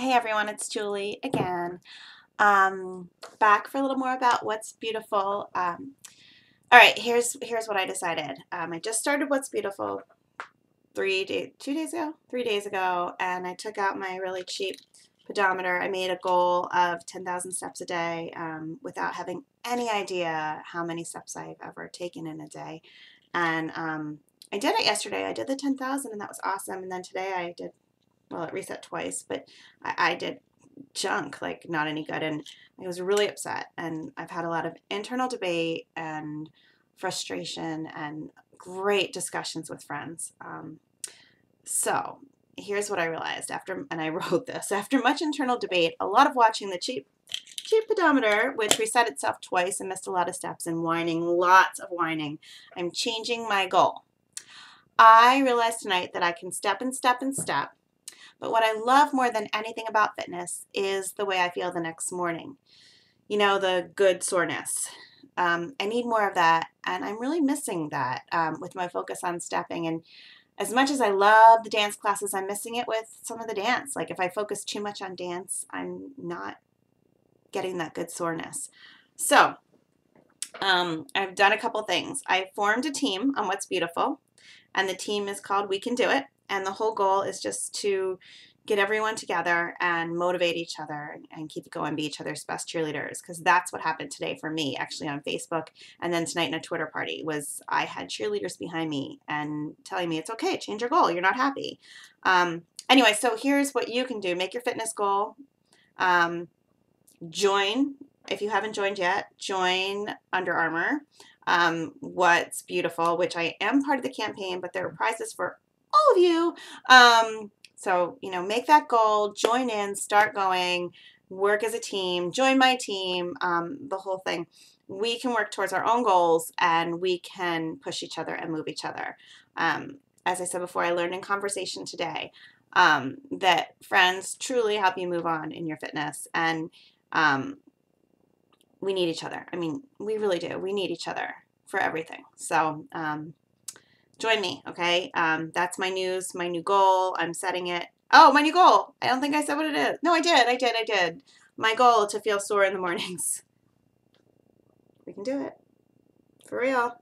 Hey everyone, it's Julie again. Um, back for a little more about what's beautiful. Um, all right, here's here's what I decided. Um, I just started what's beautiful three days, two days ago, three days ago, and I took out my really cheap pedometer. I made a goal of 10,000 steps a day um, without having any idea how many steps I've ever taken in a day, and um, I did it yesterday. I did the 10,000, and that was awesome. And then today I did well, it reset twice, but I, I did junk, like not any good. And I was really upset. And I've had a lot of internal debate and frustration and great discussions with friends. Um, so here's what I realized after, and I wrote this after much internal debate, a lot of watching the cheap cheap pedometer, which reset itself twice and missed a lot of steps and whining, lots of whining. I'm changing my goal. I realized tonight that I can step and step and step but what I love more than anything about fitness is the way I feel the next morning. You know, the good soreness. Um, I need more of that, and I'm really missing that um, with my focus on stepping. And as much as I love the dance classes, I'm missing it with some of the dance. Like if I focus too much on dance, I'm not getting that good soreness. So um, I've done a couple things. I formed a team on What's Beautiful, and the team is called We Can Do It. And the whole goal is just to get everyone together and motivate each other and keep it going, be each other's best cheerleaders. Because that's what happened today for me, actually, on Facebook. And then tonight in a Twitter party was I had cheerleaders behind me and telling me it's okay, change your goal, you're not happy. Um, anyway, so here's what you can do: make your fitness goal. Um, join if you haven't joined yet. Join Under Armour. Um, what's beautiful, which I am part of the campaign, but there are prizes for all of you. Um, so, you know, make that goal, join in, start going, work as a team, join my team, um, the whole thing. We can work towards our own goals and we can push each other and move each other. Um, as I said before, I learned in conversation today um, that friends truly help you move on in your fitness. And um, we need each other. I mean, we really do. We need each other for everything. So, um, join me, okay? Um, that's my news, my new goal. I'm setting it. Oh, my new goal. I don't think I said what it is. No, I did. I did. I did. My goal to feel sore in the mornings. We can do it. For real.